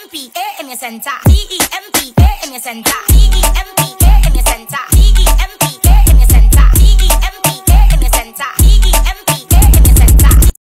M P A in your center. T E M P A in your center. T E M P.